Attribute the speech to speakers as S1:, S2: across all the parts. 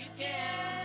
S1: you can.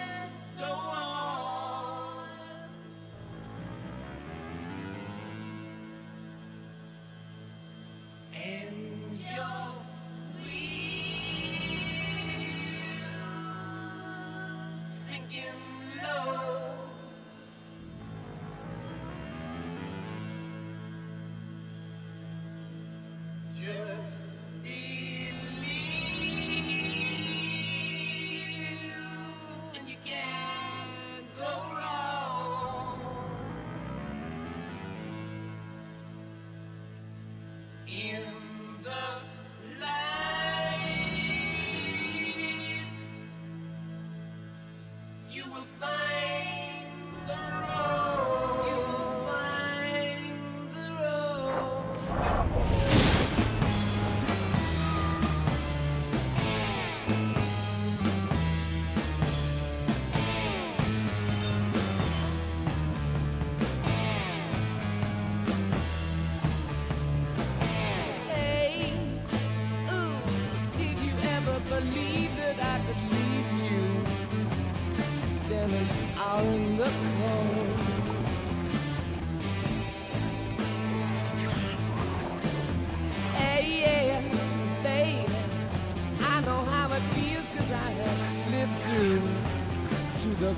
S1: you.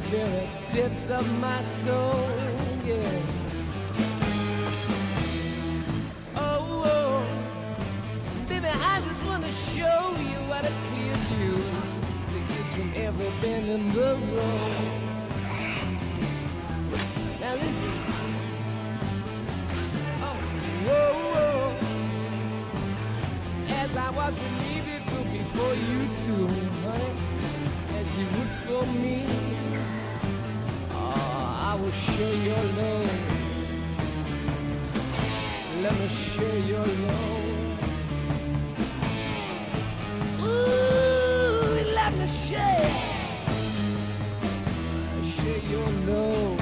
S1: very depths of my soul, yeah. Oh, baby, I just wanna show you what kiss from every bend in the road. Now listen. Oh, whoa, whoa. As I was relieved before you too, honey, as you would for me me share your love. Let me share your love. Ooh, let me share. Share your love.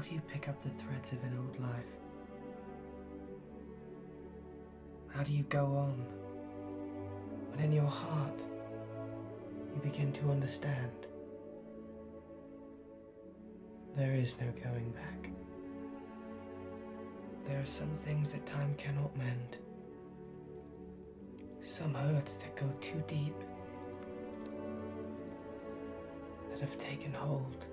S2: How do you pick up the threads of an old life? How do you go on when in your heart you begin to understand there is no going back? There are some things that time cannot mend, some hurts that go too deep, that have taken hold